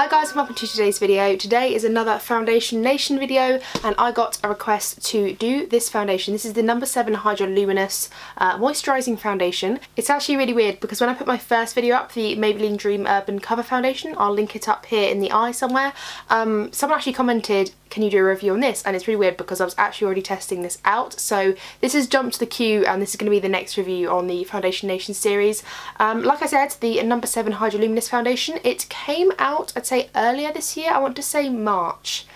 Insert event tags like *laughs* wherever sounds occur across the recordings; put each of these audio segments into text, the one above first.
Hi guys, welcome to today's video. Today is another Foundation Nation video and I got a request to do this foundation. This is the number 7 Hydraluminous uh, Moisturising Foundation. It's actually really weird because when I put my first video up, the Maybelline Dream Urban Cover Foundation, I'll link it up here in the eye somewhere, um, someone actually commented can you do a review on this? And it's really weird because I was actually already testing this out. So this has jumped the queue and this is going to be the next review on the Foundation Nation series. Um, like I said, the number 7 Hydraluminous Foundation, it came out, I'd say earlier this year. I want to say March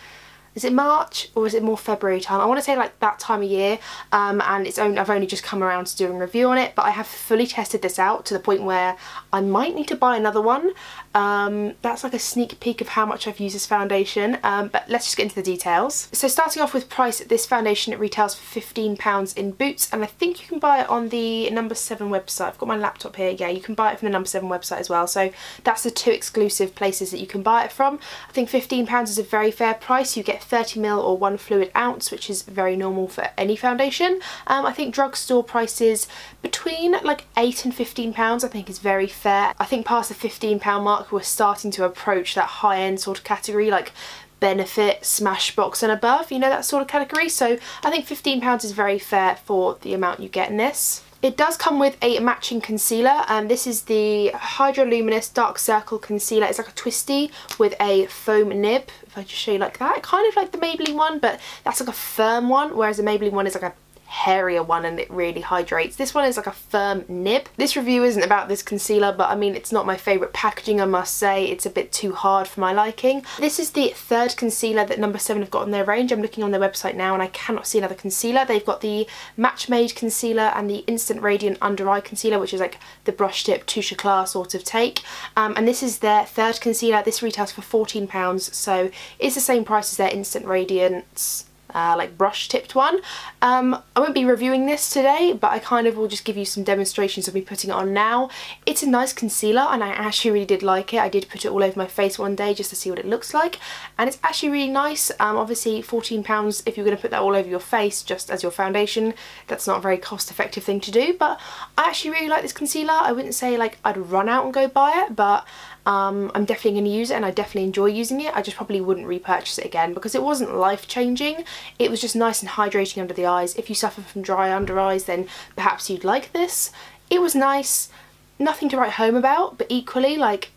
is it March or is it more February time? I want to say like that time of year um, and it's only, I've only just come around to doing a review on it but I have fully tested this out to the point where I might need to buy another one. Um, that's like a sneak peek of how much I've used this foundation um, but let's just get into the details. So starting off with price, this foundation it retails for £15 in Boots and I think you can buy it on the number 7 website. I've got my laptop here, yeah you can buy it from the number 7 website as well so that's the two exclusive places that you can buy it from. I think £15 is a very fair price, you get 30ml or 1 fluid ounce which is very normal for any foundation. Um, I think drugstore prices between like 8 and 15 pounds I think is very fair. I think past the 15 pound mark we're starting to approach that high end sort of category like Benefit, Smashbox and above, you know that sort of category. So I think £15 is very fair for the amount you get in this. It does come with a matching concealer and this is the Hydraluminous Dark Circle Concealer. It's like a twisty with a foam nib. If I just show you like that, kind of like the Maybelline one but that's like a firm one whereas the Maybelline one is like a hairier one and it really hydrates. This one is like a firm nib. This review isn't about this concealer but I mean it's not my favourite packaging I must say. It's a bit too hard for my liking. This is the third concealer that number 7 have got in their range. I'm looking on their website now and I cannot see another concealer. They've got the Match Made concealer and the Instant Radiant Under Eye Concealer which is like the brush tip Touche Eclat sort of take. Um, and this is their third concealer. This retails for £14 so it's the same price as their Instant Radiance uh, like brush tipped one. Um, I won't be reviewing this today but I kind of will just give you some demonstrations of me putting it on now. It's a nice concealer and I actually really did like it. I did put it all over my face one day just to see what it looks like and it's actually really nice. Um, obviously £14 if you're going to put that all over your face just as your foundation that's not a very cost effective thing to do but I actually really like this concealer. I wouldn't say like I'd run out and go buy it but um, I'm definitely going to use it and I definitely enjoy using it. I just probably wouldn't repurchase it again because it wasn't life changing. It was just nice and hydrating under the eyes. If you suffer from dry under eyes then perhaps you'd like this. It was nice, nothing to write home about but equally like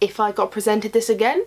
if I got presented this again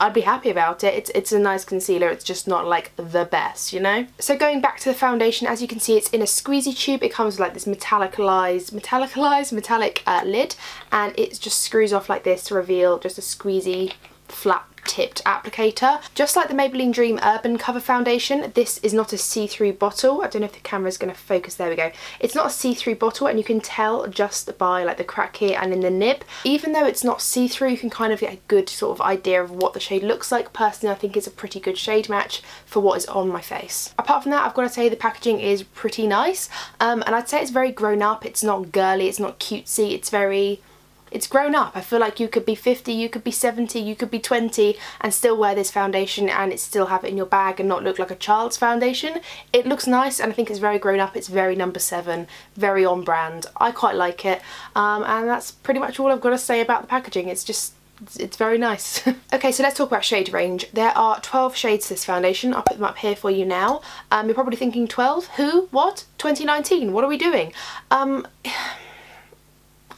I'd be happy about it. It's, it's a nice concealer, it's just not like the best, you know? So going back to the foundation, as you can see it's in a squeezy tube. It comes with like this metallicalized, metallicalized, metallic uh, lid and it just screws off like this to reveal just a squeezy flat tipped applicator. Just like the Maybelline Dream Urban Cover Foundation, this is not a see-through bottle. I don't know if the camera is going to focus. There we go. It's not a see-through bottle and you can tell just by like the crack here and in the nib. Even though it's not see-through, you can kind of get a good sort of idea of what the shade looks like. Personally, I think it's a pretty good shade match for what is on my face. Apart from that, I've got to say the packaging is pretty nice. Um, and I'd say it's very grown up. It's not girly, it's not cutesy. It's very it's grown up. I feel like you could be 50, you could be 70, you could be 20 and still wear this foundation and it still have it in your bag and not look like a child's foundation. It looks nice and I think it's very grown up. It's very number seven, very on brand. I quite like it um, and that's pretty much all I've got to say about the packaging. It's just it's very nice. *laughs* okay, so let's talk about shade range. There are 12 shades to this foundation. I'll put them up here for you now. Um, you're probably thinking 12? Who? What? 2019? What are we doing? Um, *sighs*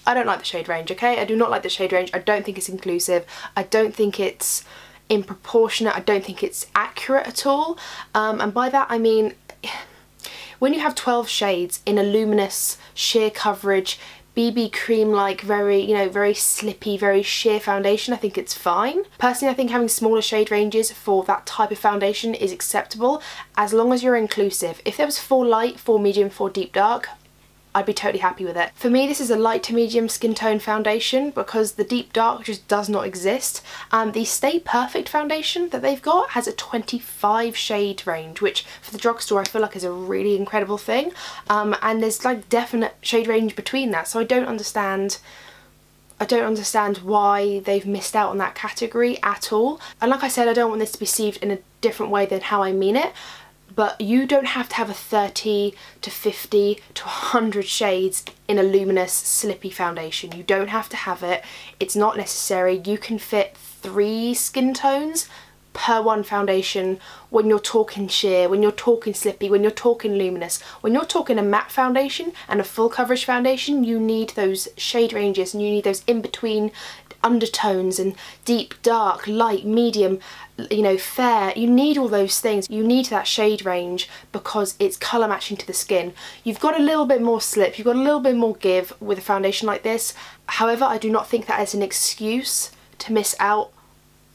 I don't like the shade range, okay? I do not like the shade range. I don't think it's inclusive. I don't think it's in proportionate. I don't think it's accurate at all. Um, and by that I mean, when you have 12 shades in a luminous sheer coverage, BB cream like very you know very slippy very sheer foundation I think it's fine. Personally I think having smaller shade ranges for that type of foundation is acceptable as long as you're inclusive. If there was four light, four medium, four deep dark I'd be totally happy with it. For me this is a light to medium skin tone foundation because the deep dark just does not exist. Um, the Stay Perfect foundation that they've got has a 25 shade range which for the drugstore I feel like is a really incredible thing um, and there's like definite shade range between that so I don't understand I don't understand why they've missed out on that category at all. And like I said, I don't want this to be perceived in a different way than how I mean it but you don't have to have a 30 to 50 to 100 shades in a luminous slippy foundation. You don't have to have it. It's not necessary. You can fit three skin tones per one foundation when you're talking sheer, when you're talking slippy, when you're talking luminous. When you're talking a matte foundation and a full coverage foundation, you need those shade ranges and you need those in-between undertones and deep, dark, light, medium, you know, fair. You need all those things. You need that shade range because it's colour matching to the skin. You've got a little bit more slip, you've got a little bit more give with a foundation like this. However, I do not think that is an excuse to miss out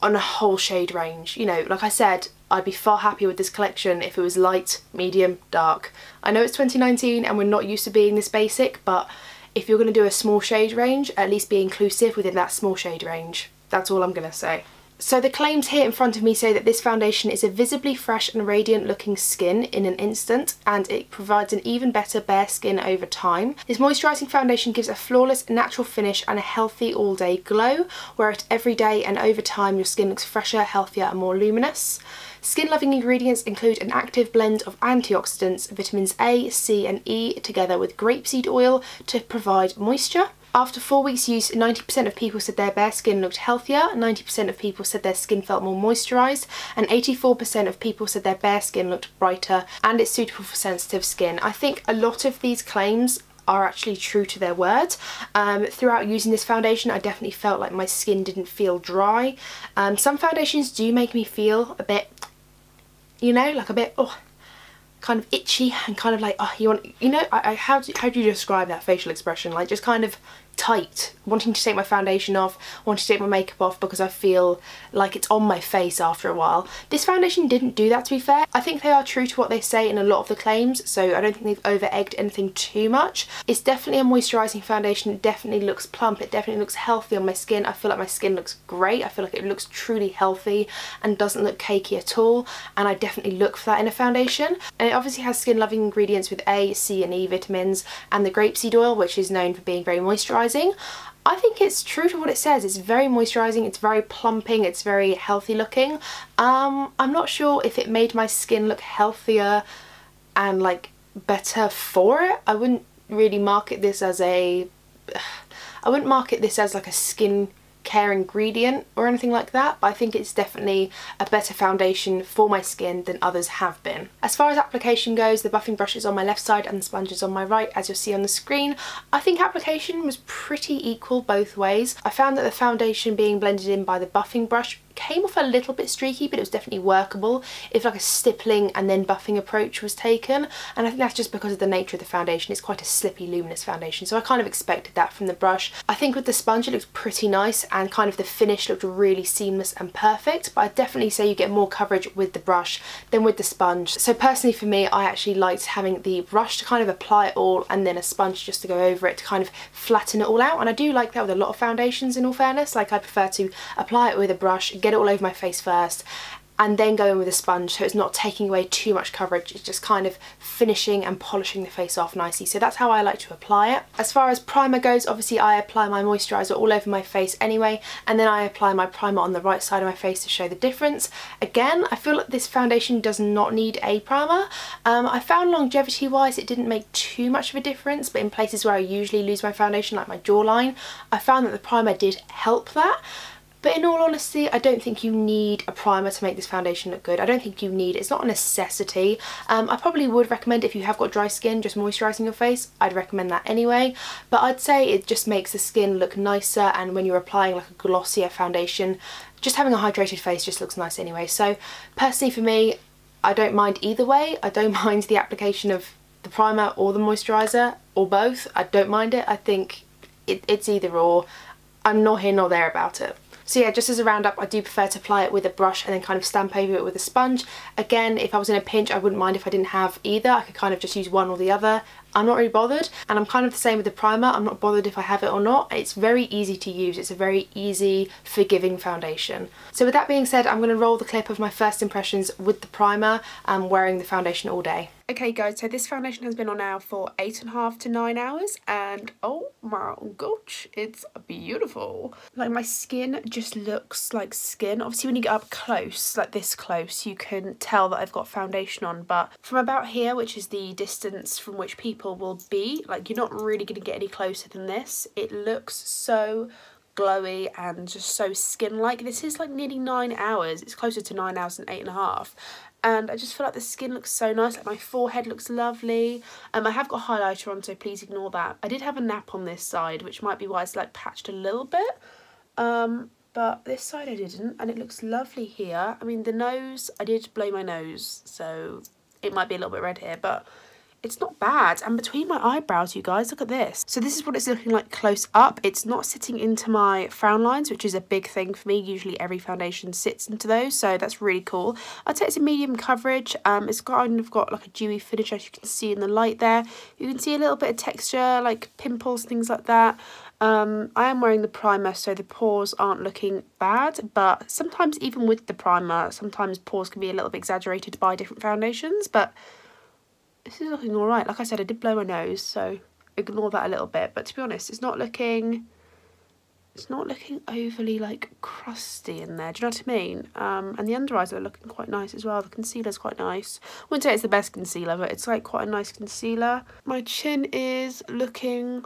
on a whole shade range. You know, like I said, I'd be far happier with this collection if it was light, medium, dark. I know it's 2019 and we're not used to being this basic, but if you're going to do a small shade range, at least be inclusive within that small shade range. That's all I'm going to say. So the claims here in front of me say that this foundation is a visibly fresh and radiant looking skin in an instant and it provides an even better bare skin over time. This moisturising foundation gives a flawless natural finish and a healthy all day glow. Wear it every day and over time your skin looks fresher, healthier and more luminous. Skin loving ingredients include an active blend of antioxidants, vitamins A, C and E together with grapeseed oil to provide moisture. After four weeks use, 90% of people said their bare skin looked healthier, 90% of people said their skin felt more moisturised, and 84% of people said their bare skin looked brighter and it's suitable for sensitive skin. I think a lot of these claims are actually true to their word. Um, throughout using this foundation I definitely felt like my skin didn't feel dry. Um, some foundations do make me feel a bit, you know, like a bit, oh, kind of itchy and kind of like, oh, you want, you know, I, I, how, do, how do you describe that facial expression? Like just kind of tight, wanting to take my foundation off, wanting to take my makeup off because I feel like it's on my face after a while. This foundation didn't do that to be fair. I think they are true to what they say in a lot of the claims, so I don't think they've over-egged anything too much. It's definitely a moisturising foundation, it definitely looks plump, it definitely looks healthy on my skin. I feel like my skin looks great, I feel like it looks truly healthy and doesn't look cakey at all, and I definitely look for that in a foundation. And it obviously has skin-loving ingredients with A, C and E vitamins, and the grapeseed oil, which is known for being very moisturising moisturising. I think it's true to what it says. It's very moisturising, it's very plumping, it's very healthy looking. Um, I'm not sure if it made my skin look healthier and like better for it. I wouldn't really market this as a... *sighs* I wouldn't market this as like a skin care ingredient or anything like that but I think it's definitely a better foundation for my skin than others have been. As far as application goes the buffing brush is on my left side and the sponge is on my right as you'll see on the screen. I think application was pretty equal both ways. I found that the foundation being blended in by the buffing brush came off a little bit streaky but it was definitely workable if like a stippling and then buffing approach was taken. And I think that's just because of the nature of the foundation. It's quite a slippy luminous foundation. So I kind of expected that from the brush. I think with the sponge it looks pretty nice and kind of the finish looked really seamless and perfect. But I definitely say you get more coverage with the brush than with the sponge. So personally for me I actually liked having the brush to kind of apply it all and then a sponge just to go over it to kind of flatten it all out. And I do like that with a lot of foundations in all fairness. Like I prefer to apply it with a brush get it all over my face first and then go in with a sponge so it's not taking away too much coverage it's just kind of finishing and polishing the face off nicely so that's how I like to apply it. As far as primer goes obviously I apply my moisturiser all over my face anyway and then I apply my primer on the right side of my face to show the difference. Again I feel like this foundation does not need a primer. Um, I found longevity wise it didn't make too much of a difference but in places where I usually lose my foundation like my jawline I found that the primer did help that. But in all honesty, I don't think you need a primer to make this foundation look good. I don't think you need, it's not a necessity. Um, I probably would recommend if you have got dry skin, just moisturising your face, I'd recommend that anyway. But I'd say it just makes the skin look nicer and when you're applying like a glossier foundation, just having a hydrated face just looks nice anyway. So personally for me, I don't mind either way. I don't *laughs* mind the application of the primer or the moisturiser or both. I don't mind it. I think it, it's either or. I'm not here nor there about it. So yeah, just as a roundup, I do prefer to apply it with a brush and then kind of stamp over it with a sponge. Again, if I was in a pinch, I wouldn't mind if I didn't have either. I could kind of just use one or the other. I'm not really bothered and I'm kind of the same with the primer. I'm not bothered if I have it or not. It's very easy to use. It's a very easy, forgiving foundation. So with that being said, I'm going to roll the clip of my first impressions with the primer and wearing the foundation all day. Okay guys, so this foundation has been on now for eight and a half to nine hours and oh my gosh, it's beautiful. Like my skin just looks like skin. Obviously when you get up close, like this close, you can tell that I've got foundation on but from about here, which is the distance from which people will be, like you're not really going to get any closer than this. It looks so glowy and just so skin-like. This is like nearly nine hours. It's closer to nine hours than eight and a half. And I just feel like the skin looks so nice. Like my forehead looks lovely. Um, I have got highlighter on, so please ignore that. I did have a nap on this side, which might be why it's like patched a little bit. Um, but this side I didn't, and it looks lovely here. I mean, the nose, I did blow my nose, so it might be a little bit red here, but it's not bad. And between my eyebrows, you guys, look at this. So this is what it's looking like close up. It's not sitting into my frown lines, which is a big thing for me. Usually every foundation sits into those, so that's really cool. I'd say it's a medium coverage. Um, it's kind of got like a dewy finish, as you can see in the light there. You can see a little bit of texture, like pimples, things like that. Um, I am wearing the primer so the pores aren't looking bad but sometimes even with the primer sometimes pores can be a little bit exaggerated by different foundations but this is looking alright. Like I said, I did blow my nose, so ignore that a little bit. But to be honest, it's not looking it's not looking overly like crusty in there. Do you know what I mean? Um, and the under eyes are looking quite nice as well. The concealer's quite nice. I wouldn't say it's the best concealer but it's like quite a nice concealer. My chin is looking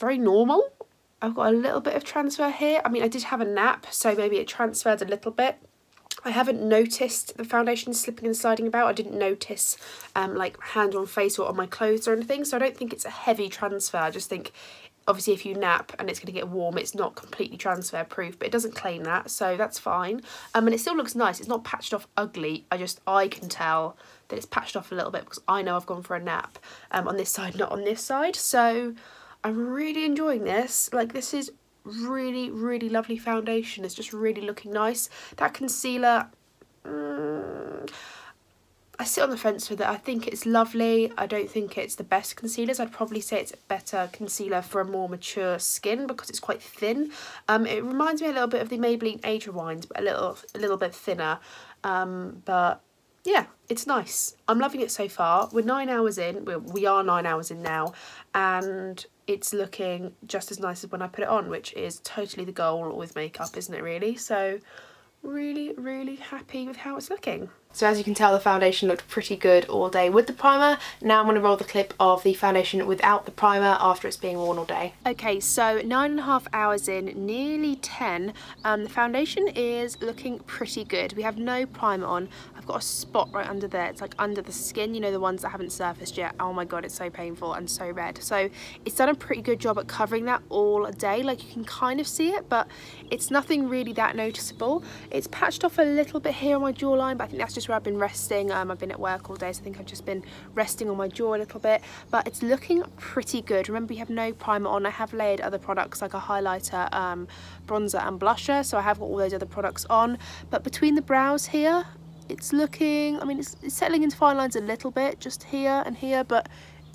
very normal. I've got a little bit of transfer here. I mean I did have a nap so maybe it transferred a little bit I haven't noticed the foundation slipping and sliding about. I didn't notice um, like hand on face or on my clothes or anything. So I don't think it's a heavy transfer. I just think obviously if you nap and it's going to get warm it's not completely transfer proof but it doesn't claim that so that's fine um, and it still looks nice it's not patched off ugly I just I can tell that it's patched off a little bit because I know I've gone for a nap um, on this side not on this side so I'm really enjoying this like this is really, really lovely foundation. It's just really looking nice. That concealer, mm, I sit on the fence with it. I think it's lovely. I don't think it's the best concealers. I'd probably say it's a better concealer for a more mature skin because it's quite thin. Um, it reminds me a little bit of the Maybelline Age Rewind, but a little, a little bit thinner. Um, but yeah, it's nice. I'm loving it so far. We're nine hours in. We're, we are nine hours in now. And it's looking just as nice as when I put it on, which is totally the goal with makeup, isn't it really? So really, really happy with how it's looking. So as you can tell the foundation looked pretty good all day with the primer. Now I'm going to roll the clip of the foundation without the primer after it's being worn all day. Okay so nine and a half hours in, nearly 10. Um, the foundation is looking pretty good. We have no primer on. I've got a spot right under there. It's like under the skin, you know the ones that haven't surfaced yet. Oh my god it's so painful and so red. So it's done a pretty good job at covering that all day. Like you can kind of see it but it's nothing really that noticeable. It's patched off a little bit here on my jawline but I think that's just where I've been resting. Um, I've been at work all day, so I think I've just been resting on my jaw a little bit, but it's looking pretty good. Remember, we have no primer on. I have layered other products like a highlighter, um, bronzer and blusher, so I have got all those other products on. But between the brows here, it's looking, I mean, it's, it's settling into fine lines a little bit, just here and here, but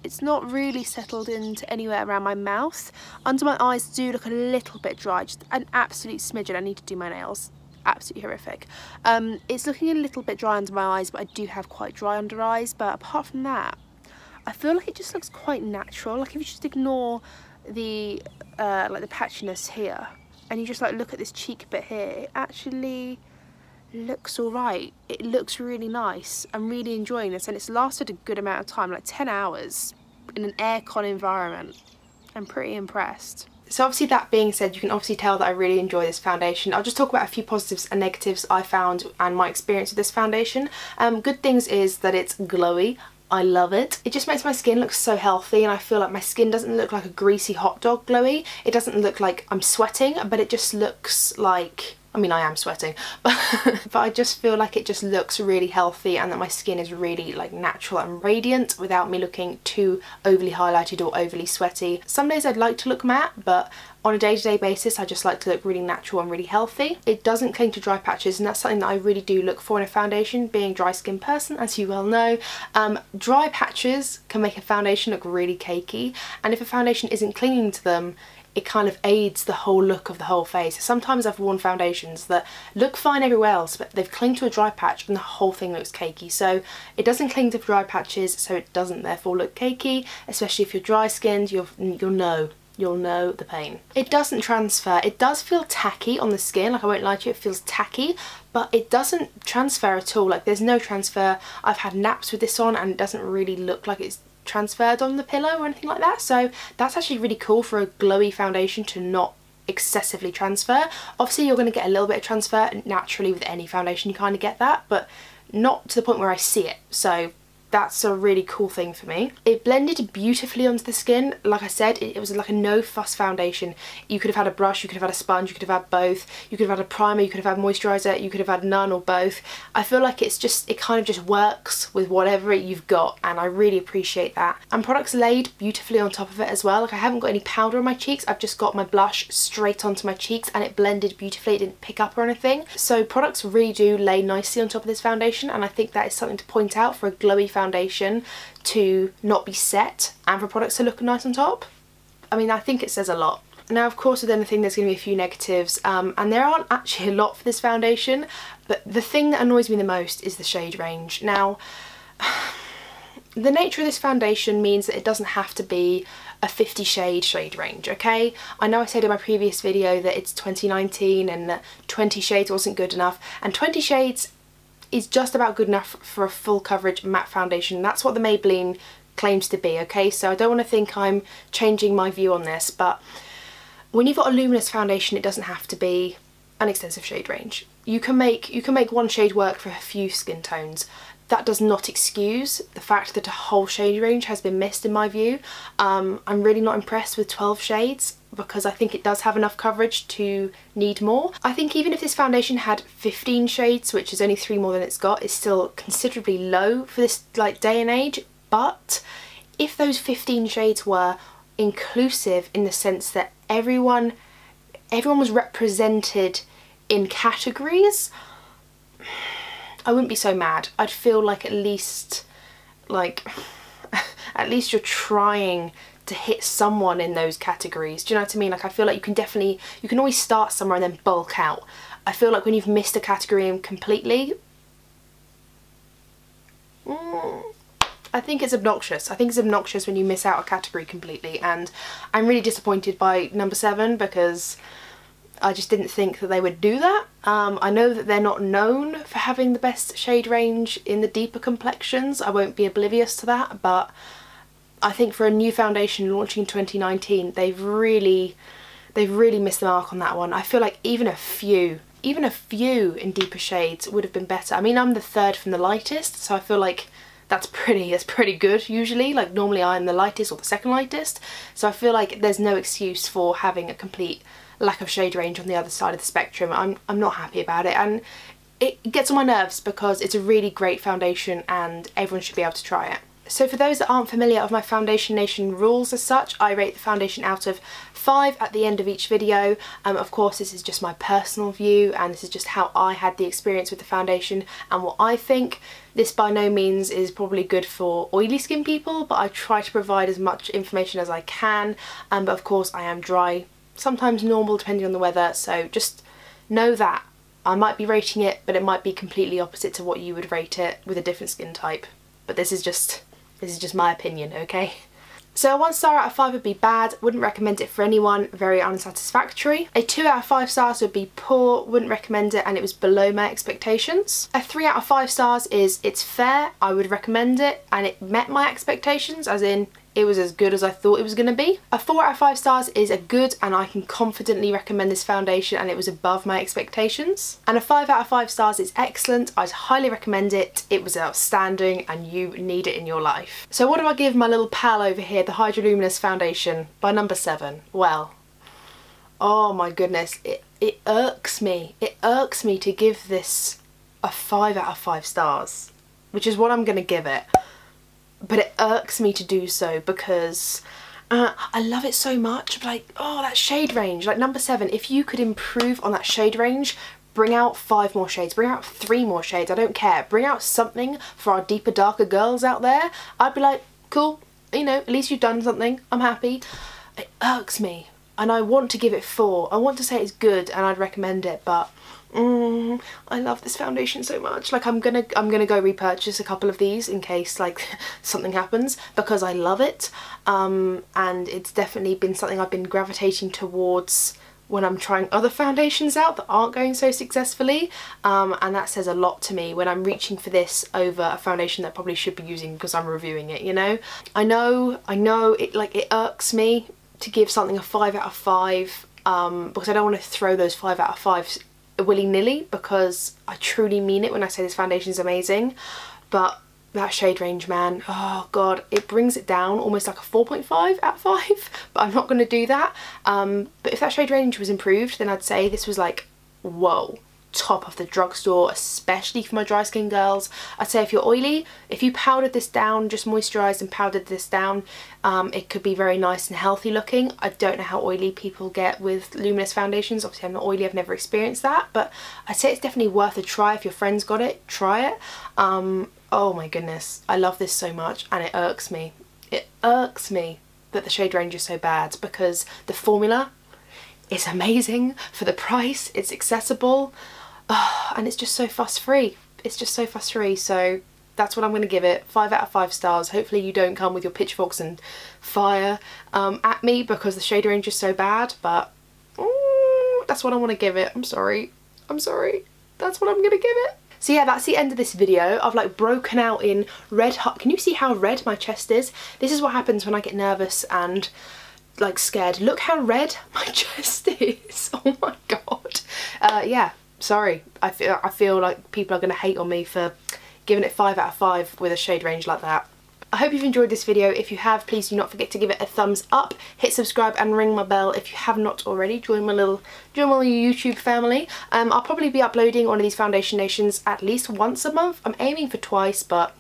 it's not really settled into anywhere around my mouth. Under my eyes do look a little bit dry, just an absolute smidgen. I need to do my nails absolutely horrific. Um, it's looking a little bit dry under my eyes, but I do have quite dry under eyes. But apart from that, I feel like it just looks quite natural. Like if you just ignore the uh, like the patchiness here, and you just like look at this cheek bit here, it actually looks alright. It looks really nice. I'm really enjoying this, and it's lasted a good amount of time, like 10 hours in an aircon environment. I'm pretty impressed. So obviously that being said, you can obviously tell that I really enjoy this foundation. I'll just talk about a few positives and negatives I found and my experience with this foundation. Um, good things is that it's glowy. I love it. It just makes my skin look so healthy and I feel like my skin doesn't look like a greasy hot dog glowy. It doesn't look like I'm sweating, but it just looks like I mean I am sweating *laughs* but, but I just feel like it just looks really healthy and that my skin is really like natural and radiant without me looking too overly highlighted or overly sweaty. Some days I'd like to look matte but on a day-to-day -day basis I just like to look really natural and really healthy. It doesn't cling to dry patches and that's something that I really do look for in a foundation being a dry skin person as you well know. Um, dry patches can make a foundation look really cakey and if a foundation isn't clinging to them it kind of aids the whole look of the whole face. Sometimes I've worn foundations that look fine everywhere else but they've clinged to a dry patch and the whole thing looks cakey. So it doesn't cling to dry patches so it doesn't therefore look cakey, especially if you're dry skinned you'll, you'll know you'll know the pain. It doesn't transfer. It does feel tacky on the skin, like I won't lie to you, it feels tacky, but it doesn't transfer at all. Like there's no transfer. I've had naps with this on and it doesn't really look like it's transferred on the pillow or anything like that so that's actually really cool for a glowy foundation to not excessively transfer. Obviously you're going to get a little bit of transfer naturally with any foundation you kind of get that but not to the point where I see it so that's a really cool thing for me. It blended beautifully onto the skin. Like I said, it, it, was like a no fuss foundation. You could have had a brush, you could have had a sponge, you could have had both. You could have had a primer, you could have had moisturiser, you could have had none or both. I feel like it's just, it kind of just works with whatever you've got and I really appreciate that. And products laid beautifully on top of it as well. Like I haven't got any powder on my cheeks, I've just got my blush straight onto my cheeks and it blended beautifully, it didn't pick up or anything. So products really do lay nicely on top of this foundation and I think that is something to point out for a glowy foundation foundation to not be set and for products to look nice on top. I mean, I think it says a lot. Now, of course, with anything, there's going to be a few negatives, um, and there aren't actually a lot for this foundation, but the thing that annoys me the most is the shade range. Now, *sighs* the nature of this foundation means that it doesn't have to be a 50 shade shade range, okay? I know I said in my previous video that it's 2019 and that 20 shades wasn't good enough, and 20 shades is just about good enough for a full coverage matte foundation. That's what the Maybelline claims to be, okay? So I don't want to think I'm changing my view on this, but when you've got a luminous foundation, it doesn't have to be an extensive shade range. You can make you can make one shade work for a few skin tones. That does not excuse the fact that a whole shade range has been missed in my view. Um, I'm really not impressed with 12 shades because I think it does have enough coverage to need more. I think even if this foundation had 15 shades, which is only three more than it's got, is still considerably low for this like day and age. But if those 15 shades were inclusive in the sense that everyone everyone was represented in categories, I wouldn't be so mad. I'd feel like at least, like, *laughs* at least you're trying to hit someone in those categories. Do you know what I mean? Like I feel like you can definitely, you can always start somewhere and then bulk out. I feel like when you've missed a category completely, mm, I think it's obnoxious. I think it's obnoxious when you miss out a category completely and I'm really disappointed by number seven because I just didn't think that they would do that. Um, I know that they're not known for having the best shade range in the deeper complexions. I won't be oblivious to that, but I think for a new foundation launching in 2019, they've really, they've really missed the mark on that one. I feel like even a few, even a few in deeper shades would have been better. I mean, I'm the third from the lightest, so I feel like that's pretty that's pretty good usually like normally I'm the lightest or the second lightest so I feel like there's no excuse for having a complete lack of shade range on the other side of the spectrum. I'm, I'm not happy about it and it gets on my nerves because it's a really great foundation and everyone should be able to try it. So for those that aren't familiar of my Foundation Nation rules as such, I rate the foundation out of 5 at the end of each video. Um, of course this is just my personal view and this is just how I had the experience with the foundation and what I think. This by no means is probably good for oily skin people but I try to provide as much information as I can um, but of course I am dry sometimes normal depending on the weather so just know that I might be rating it but it might be completely opposite to what you would rate it with a different skin type. But this is just this is just my opinion okay? So a one star out of five would be bad, wouldn't recommend it for anyone, very unsatisfactory. A two out of five stars would be poor, wouldn't recommend it and it was below my expectations. A three out of five stars is it's fair, I would recommend it and it met my expectations as in it was as good as I thought it was going to be. A 4 out of 5 stars is a good and I can confidently recommend this foundation and it was above my expectations. And a 5 out of 5 stars is excellent, I'd highly recommend it, it was outstanding and you need it in your life. So what do I give my little pal over here, the Hydraluminous foundation by number 7? Well, oh my goodness, it, it irks me, it irks me to give this a 5 out of 5 stars, which is what I'm going to give it but it irks me to do so because uh, I love it so much like oh that shade range like number seven if you could improve on that shade range bring out five more shades bring out three more shades I don't care bring out something for our deeper darker girls out there I'd be like cool you know at least you've done something I'm happy. It irks me and I want to give it four I want to say it's good and I'd recommend it but mm, I love this foundation so much. Like I'm gonna I'm gonna go repurchase a couple of these in case like *laughs* something happens because I love it. Um, and it's definitely been something I've been gravitating towards when I'm trying other foundations out that aren't going so successfully. Um, and that says a lot to me when I'm reaching for this over a foundation that I probably should be using because I'm reviewing it you know? I know I know it like it irks me to give something a 5 out of 5 um, because I don't want to throw those 5 out of 5 willy-nilly because I truly mean it when I say this foundation is amazing but that shade range man oh god it brings it down almost like a 4.5 out of 5 *laughs* but I'm not going to do that. Um, but if that shade range was improved then I'd say this was like whoa top of the drugstore especially for my dry skin girls. I'd say if you're oily if you powdered this down just moisturized and powdered this down um, it could be very nice and healthy looking. I don't know how oily people get with luminous foundations. Obviously I'm not oily I've never experienced that but I'd say it's definitely worth a try if your friends got it try it. Um, oh my goodness I love this so much and it irks me. It irks me that the shade range is so bad because the formula is amazing for the price it's accessible oh, *sighs* and it's just so fuss free it's just so fuss free so that's what I'm going to give it. 5 out of 5 stars. Hopefully you don't come with your pitchforks and fire um, at me because the shade range is so bad, but mm, that's what I want to give it. I'm sorry. I'm sorry. That's what I'm going to give it. So yeah, that's the end of this video. I've like broken out in red hot. Can you see how red my chest is? This is what happens when I get nervous and like scared. Look how red *laughs* my chest is. Oh my god. Uh, yeah, sorry. I feel, I feel like people are going to hate on me for giving it 5 out of 5 with a shade range like that. I hope you've enjoyed this video. If you have, please do not forget to give it a thumbs up, hit subscribe and ring my bell if you have not already. Join my little, join my YouTube family. Um, I'll probably be uploading one of these Foundation Nations at least once a month. I'm aiming for twice, but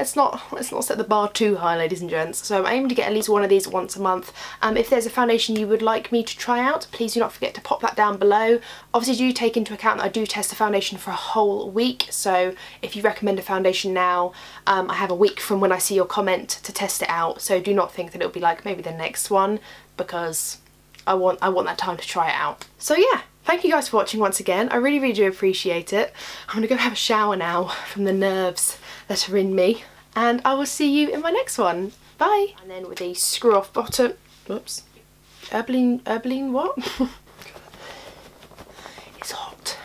let's not let's not set the bar too high ladies and gents. So I'm aiming to get at least one of these once a month. Um, if there's a foundation you would like me to try out please do not forget to pop that down below. Obviously do take into account that I do test the foundation for a whole week. So if you recommend a foundation now um, I have a week from when I see your comment to test it out. So do not think that it'll be like maybe the next one because I want I want that time to try it out. So yeah Thank you guys for watching once again. I really, really do appreciate it. I'm going to go have a shower now *laughs* from the nerves that are in me. And I will see you in my next one. Bye. And then with a screw off bottom. Oops. Erbling, Erbling what? *laughs* it's hot.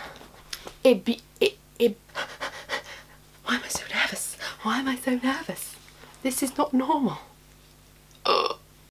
It be, it, it. Why am I so nervous? Why am I so nervous? This is not normal.